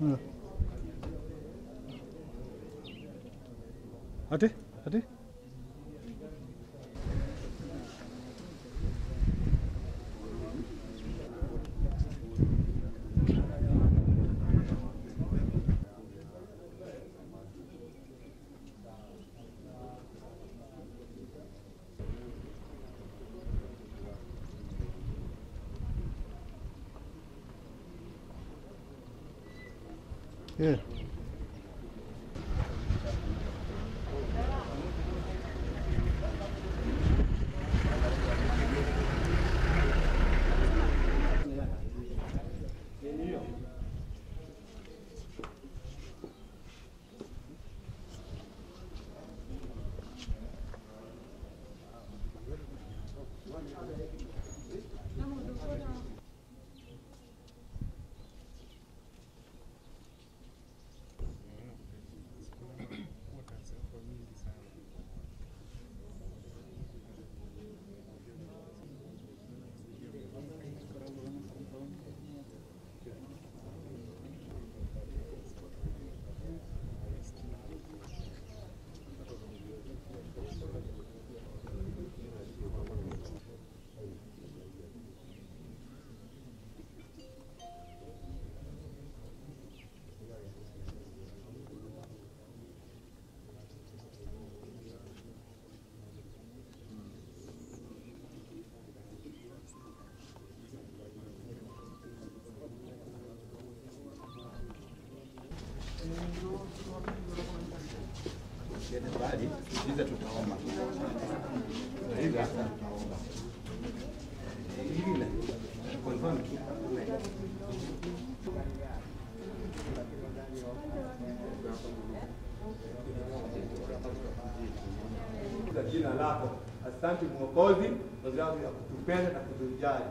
嗯。啊对啊对嗯 jina lako. Asante Mwokozi kwa sababu ya kutupenda na kutujali.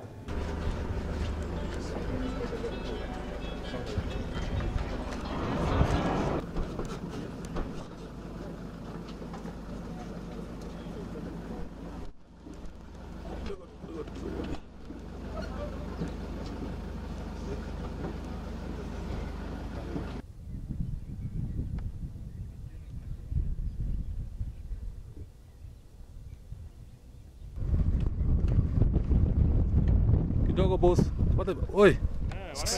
Kidogo boss. Tupate oi.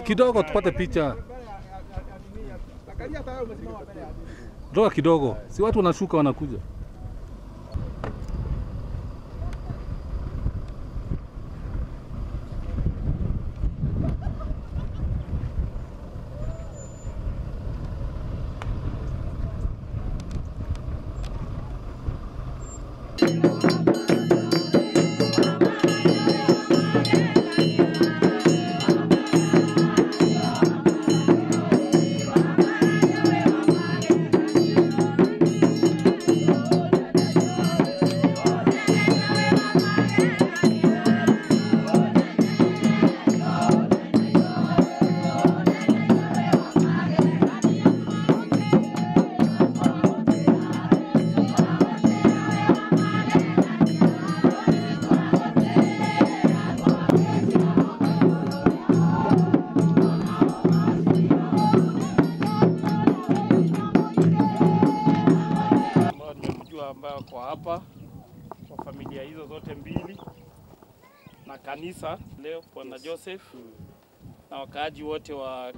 Kidogo tupate picha. Droga kidogo. Si watu wanashuka wanakuja. Hapa kwa familia hizo zote mbili na kanisa leo Bwana Joseph na wakaaji wote wa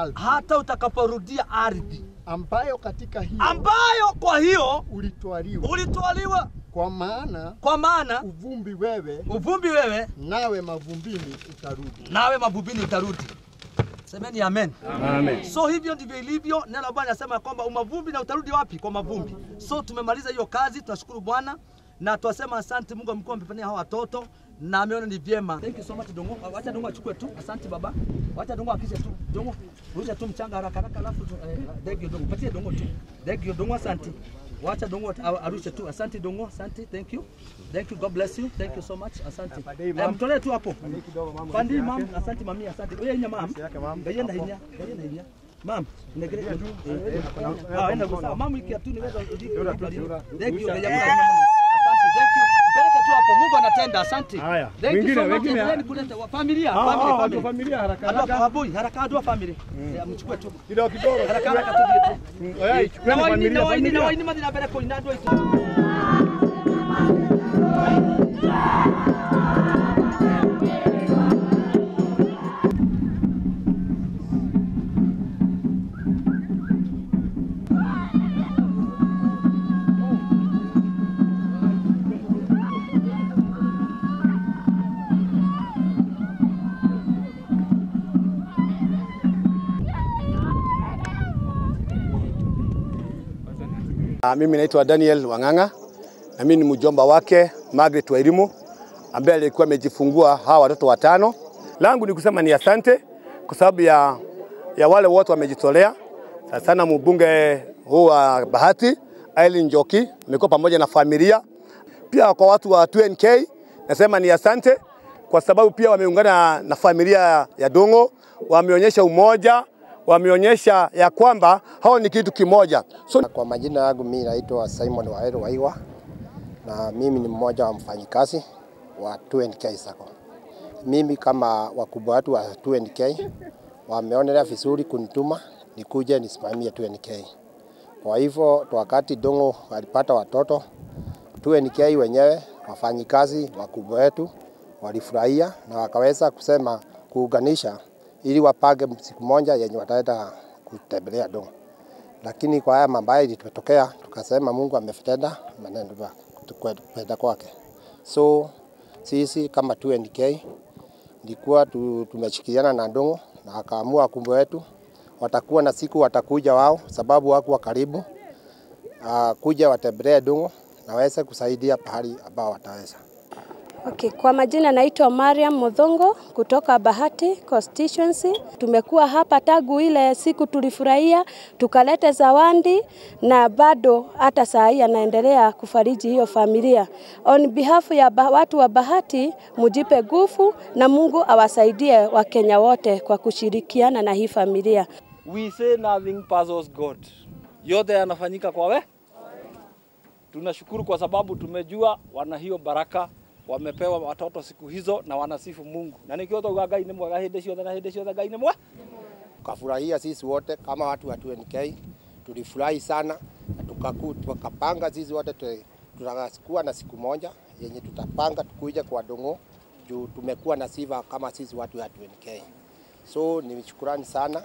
ardhi hata utakaporudia ardhi ambayo katika hiyo ambayo kwa hiyo ulitwaliwa, ulitwaliwa, kwa maana kwa maana uvumbi wewe, uvumbi wewe nawe mavumbini utarudi. nawe mavumbini utarudi. Semeni amen. Amen. So hivyo ndivyo ilivyo. Neno la Bwana nasema ya kwamba umavumbi na utarudi wapi? Kwa mavumbi. So tumemaliza hiyo kazi, tunashukuru Bwana na twasema asante Mungu amekuwa amepania hawa watoto na ameona ni vyema. Thank you so much Dongo. Acha Dongo achukue tu. Asante baba. Acha Dongo akishe tu. Dongo, rusha tu mchanga haraka haraka alafu tu, eh, you Dongo. Patie Dongo tu. Thank you Dongo asante. Wacha Dongo arushe tu. Asante Dongo, asante. Thank you. Thank you. God bless you. Thank you so much. Asante. Eh, mtolee tu hapo. Pandi mam, asante mami, asante. Wewe nya mam. Gayenda hinya, gayenda hinya. Mam, negere tu. Ah, enda kwa. Mam ikia tu niweza. Thank you. Asante. Thank you. Hapo. Mungu anatenda. Asante. Haya. Thank you Wengine, so much. wengine. Kuleta wa familia, ah, family, family. watu familia haraka haraka. abui, haraka adua family. Eh, Mchukue tu. Kidogo kidogo. Haraka haraka tu tu. Oya, Na ichukueni na familia waini na familia. waini madina mbele kwa inadua itu. Mimi naitwa Daniel Wang'ang'a na mimi ni mjomba wake Margaret Wairimu ambaye alikuwa amejifungua hawa watoto watano. Langu ni kusema ni asante kwa sababu ya, ya wale wote wamejitolea, sana sana mbunge huu wa Bahati Aileen Njoki amekuwa pamoja na familia, pia kwa watu wa 2NK nasema ni asante kwa sababu pia wameungana na familia ya Dongo, wameonyesha umoja, wameonyesha ya kwamba hao ni kitu kimoja. So, Kwa majina yangu mimi naitwa Simon Waero Waiwa na mimi ni mmoja wa mfanyikazi wa 2NK Sacco. Mimi kama wakubwa watu wa 2NK wameonelea vizuri kunituma nikuje nisimamie 2NK. Kwa hivyo wakati Dongo walipata watoto 2NK wenyewe wafanyikazi wakubwa wetu walifurahia na wakaweza kusema kuunganisha ili wapange siku moja yenye wataenda kutembelea do. lakini kwa haya mabaya ilitotokea, tukasema Mungu ametenda maneno ya kupenda kwake. So sisi kama 2NK ndikuwa tu, tumeshikiliana na Ndung'u na akaamua kumbe wetu watakuwa na siku watakuja wao, sababu wako karibu uh, kuja watembelee Ndung'u na waweze kusaidia pahali ambao wataweza. Okay, kwa majina naitwa Mariam Modhongo kutoka Bahati constituency. Tumekuwa hapa tangu ile siku tulifurahia, tukalete zawadi na bado hata saa hii anaendelea kufariji hiyo familia. On behalf ya watu wa Bahati, mujipe nguvu na Mungu awasaidie Wakenya wote kwa kushirikiana na hii familia. We say nothing puzzles God. Yote yanafanyika kwa we. Tunashukuru kwa sababu tumejua wana hiyo baraka wamepewa watoto siku hizo na wanasifu Mungu. Na nikiwa kwa Ngai ni mwega hĩndĩ ciothe na hĩndĩ ciothe Ngai ni mwega. Tukafurahia sisi wote kama watu wa 2NK, tulifurahi sana na tukaku, tukapanga sisi wote tu- tutakuwa na siku moja yenye tutapanga tukuja kwa Dongo juu tumekuwa na sifa kama sisi watu wa 2NK. So ni shukurani sana,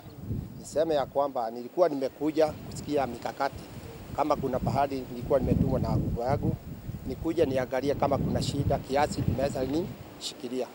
niseme ya kwamba nilikuwa nimekuja kusikia mikakati kama kuna pahali nilikuwa nimetumwa na yangu nikuja niangalie kama kuna shida kiasi tunaweza nini shikilia.